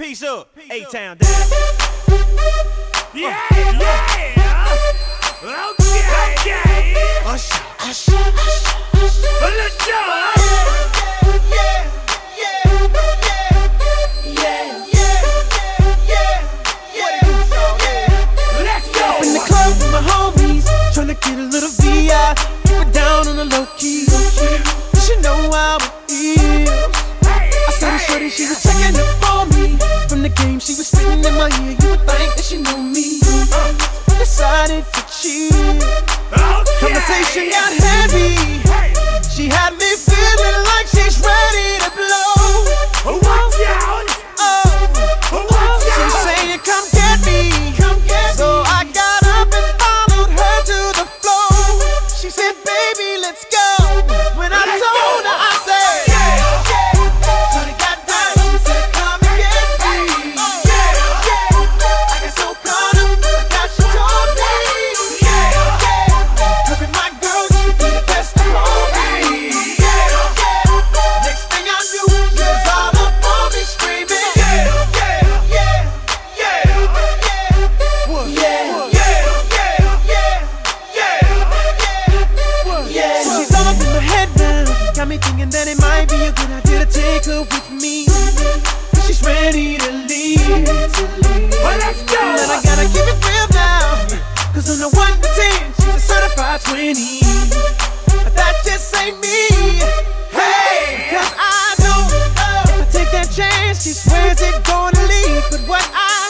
Peace up, A-Town down. Yeah, yeah. Okay, okay. Usher, usher, Let's go. Let's go. In the club with my homies, tryna get a little VI. Keep it down on the low key. You should Conversation got thinking that it might be a good idea to take her with me. She's ready to leave. Well, let's go. But I gotta keep it real now. Cause on the 1 to 10, she's a certified 20. But that just ain't me. Hey! Cause I know if I take that chance, she swears it's gonna leave. But what I